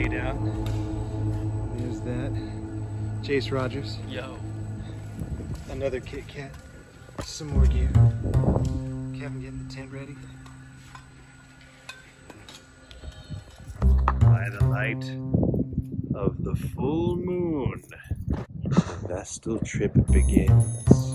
laid out. There's that. Jace Rogers. Yo. Another Kit Kat. Some more gear. Kevin getting the tent ready. By the light of the full moon, the Vestal trip begins.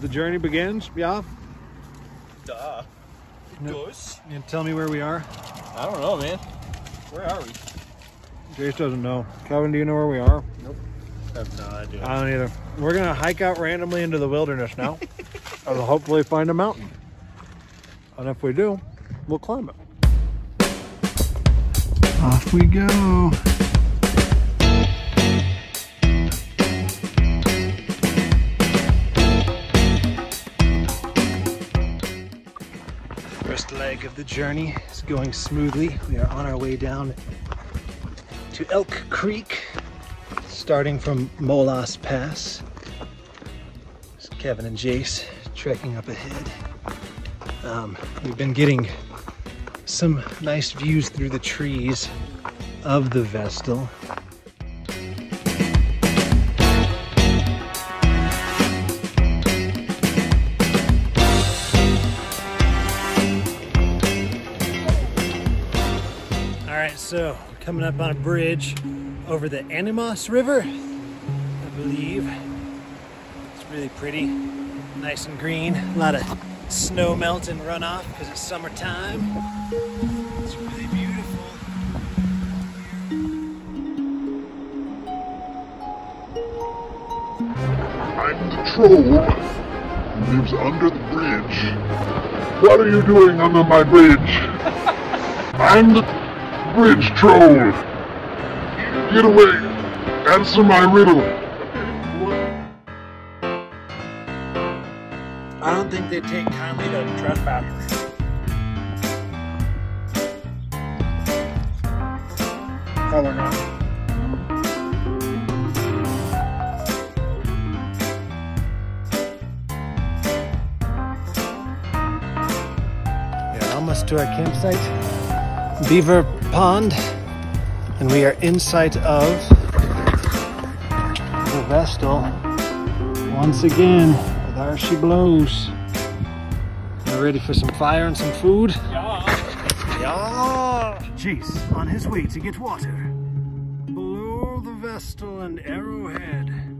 The journey begins, yeah? Duh. No. Goes. You tell me where we are? I don't know, man. Where are we? Jace doesn't know. Kevin, do you know where we are? I have no idea. I don't either. We're gonna hike out randomly into the wilderness now. and hopefully find a mountain. And if we do, we'll climb it. Off we go. Leg of the journey is going smoothly. We are on our way down to Elk Creek, starting from Molas Pass. It's Kevin and Jace trekking up ahead. Um, we've been getting some nice views through the trees of the Vestal. Coming up on a bridge over the Animas River, I believe. It's really pretty, nice and green. A lot of snow melt and runoff because it's summertime. It's really beautiful. I'm the troll who lives under the bridge. What are you doing under my bridge? I'm the bridge troll. Get away. Answer my riddle. I don't think they take kindly to trespassers. Probably not. We're almost to our campsite, Beaver Pond, and we are in sight of the Vestal once again There She Blows. You ready for some fire and some food? Yeah. Yeah! Jace, on his way to get water. Below the Vestal and Arrowhead.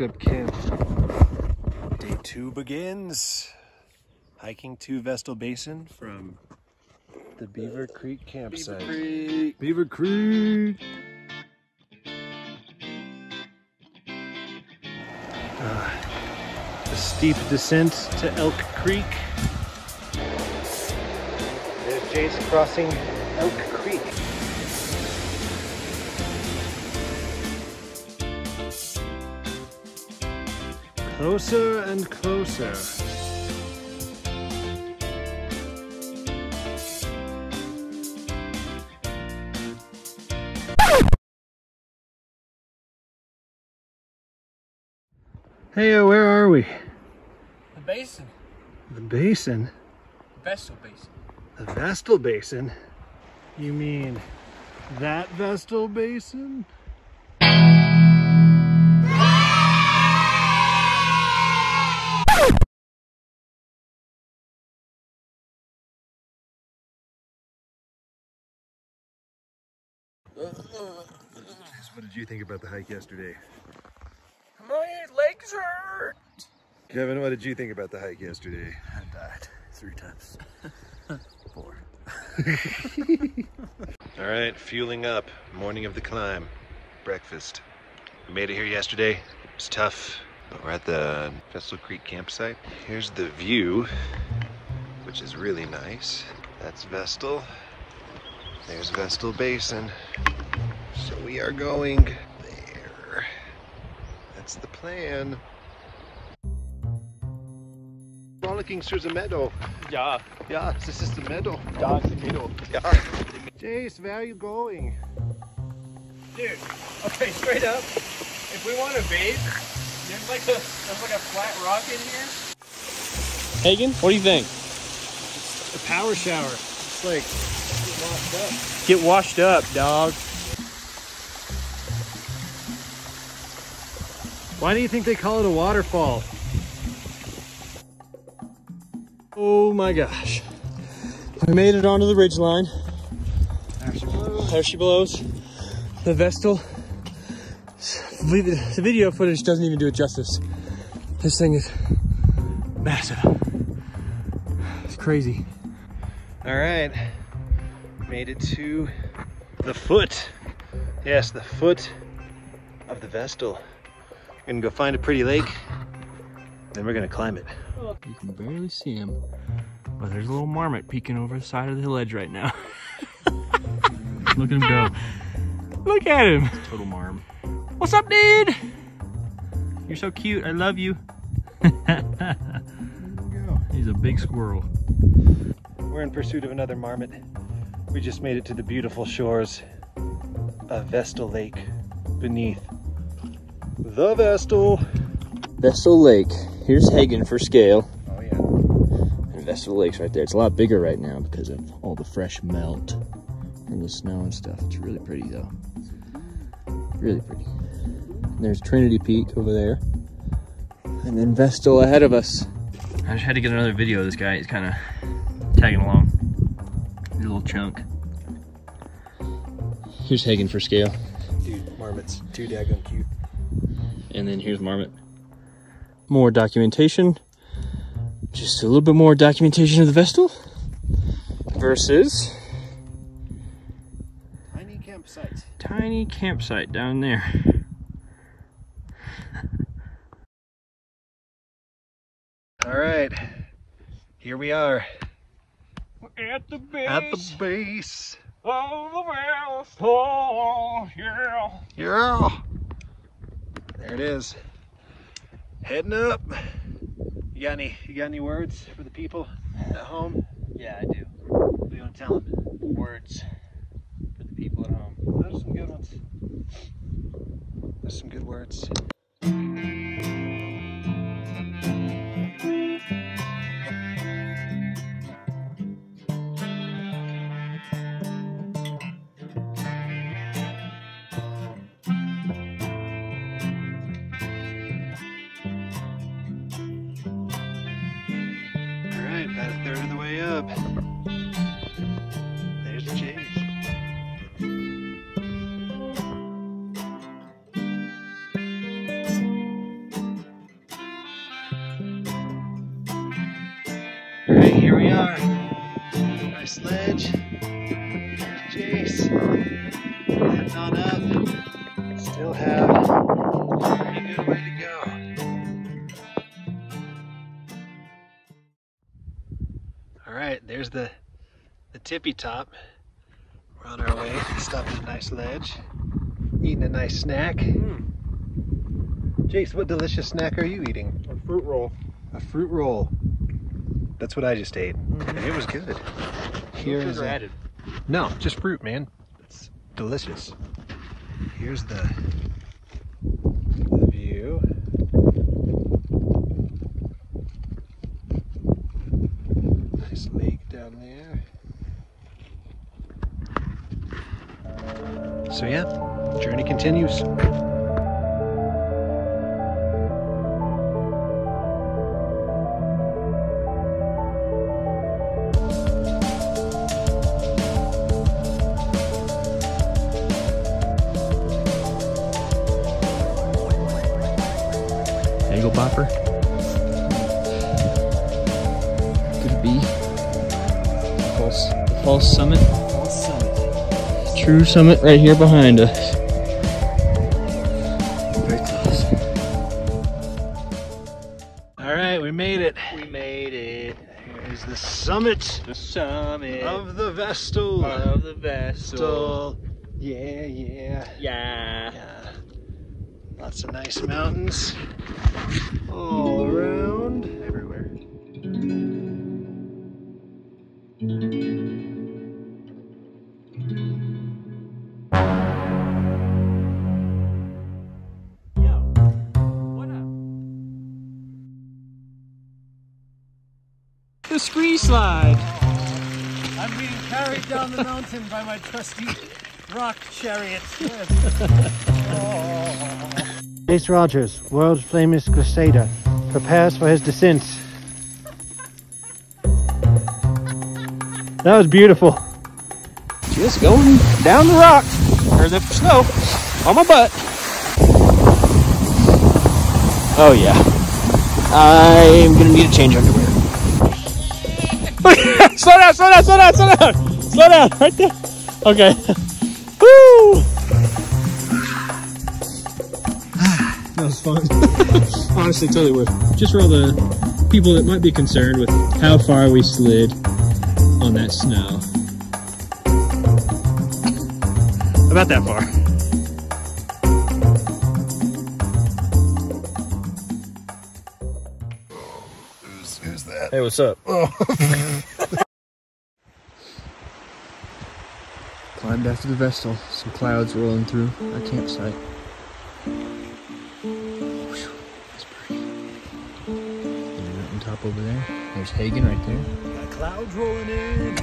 Packed up camp. Day two begins. Hiking to Vestal Basin from the Beaver Creek campsite. Beaver Creek. Beaver Creek. Uh, a steep descent to Elk Creek. There's Jace crossing Elk Creek. Closer and closer. Hey, where are we? The basin. The basin? Vestal basin. The Vestal Basin? You mean that Vestal Basin? You think about the hike yesterday? My legs hurt. Kevin, what did you think about the hike yesterday? I died three times. Four. All right, fueling up. Morning of the climb. Breakfast. We made it here yesterday. It was tough, but we're at the Vestal Creek campsite. Here's the view, which is really nice. That's Vestal. There's Vestal Basin. So we are going there. That's the plan. Frolicking through the meadow. Yeah, Yeah, this is the meadow. yeah, it's the middle. Yeah. Jace, where are you going? Dude, okay, straight up. If we want to bathe, there's like a there's like a flat rock in here. Hagen, what do you think? It's A power shower. It's like get washed up, dog. Why do you think they call it a waterfall? Oh my gosh. We made it onto the ridge line. There she blows. The Vestal. The video footage doesn't even do it justice. This thing is massive. It's crazy. All right, made it to the foot. Yes, the foot of the Vestal. We're gonna go find a pretty lake, then we're gonna climb it. You can barely see him, but there's a little marmot peeking over the side of the ledge right now. Look at him go. Look at him. Total marm. What's up, dude? You're so cute. I love you. He's a big squirrel. We're in pursuit of another marmot. We just made it to the beautiful shores of Vestal Lake beneath the Vestal. Vestal Lake. Here's Hagen for scale. Oh yeah. And Vestal Lake's right there. It's a lot bigger right now because of all the fresh melt and the snow and stuff. It's really pretty though. Really pretty. And there's Trinity Peak over there. And then Vestal ahead of us. I just had to get another video of this guy. He's kind of tagging along. He's a little chunk. Here's Hagen for scale. Dude, marmot's too daggone cute. And then here's Marmot. More documentation. Just a little bit more documentation of the Vestal. Versus Tiny campsite. tiny campsite down there. All right, here we are At the base at the base. of the Vestal, yeah. Yeah. There it is. Heading up. You got any you got any words for the people at home? Yeah, I do. What do you want to tell them? Words for the people at home. Those are some good ones. Those are some good words. We are. Nice ledge. There's Jace. Heading on up. Still have a pretty good way to go. All right, there's the the tippy top. We're on our way. Stopped at a nice ledge. Eating a nice snack. Hmm. Jace, what delicious snack are you eating? A fruit roll. A fruit roll. That's what I just ate. And it was good. Here is Sugar a- added. No, just fruit, man. It's delicious. Here's the, the view. Nice lake down there. So yeah, journey continues. Eagle bopper. Could it be false, the false summit? False summit. True summit right here behind us. Very close. All right, we we made it. We made it. Here is the summit The summit of the Vestal. of the Vestal. Vestal. Yeah, yeah, Yeah. yeah. Lots of nice mountains all around, everywhere. The scree slide. I'm being carried down the mountain by my trusty rock chariot. Jace Rogers, world famous crusader, prepares for his descent. That was beautiful. Just going down the rock. Or the snow. On my butt. Oh yeah. I'm gonna need to change underwear. slow down, slow down, slow down, slow down. Slow down, right there. Okay. Woo! That was fun. Honestly, totally worth it. Just for all the people that might be concerned with how far we slid on that snow. About that far. Who's, who's that? Hey, what's up? Oh. Climbed after the Vestal. Some clouds rolling through our campsite. Whew, That's pretty. Mountain top over there. There's Hagen right there. Got clouds rolling in.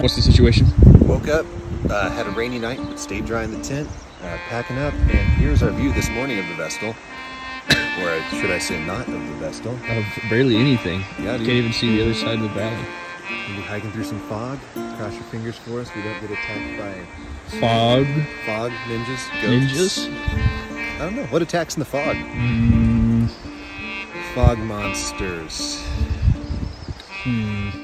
What's the situation? Woke up, uh, had a rainy night, but stayed dry in the tent, uh, packing up, and here's our view this morning of the Vestal. or should I say not of the Vestal. Of barely anything. Yeah, dude. Can't even see the other side of the valley. We'll be hiking through some fog. Cross your fingers for us. We don't get attacked by Fog. fog ninjas, ghosts. Ninjas. I don't know. What attacks in the fog? Mm, Fog monsters. hmm.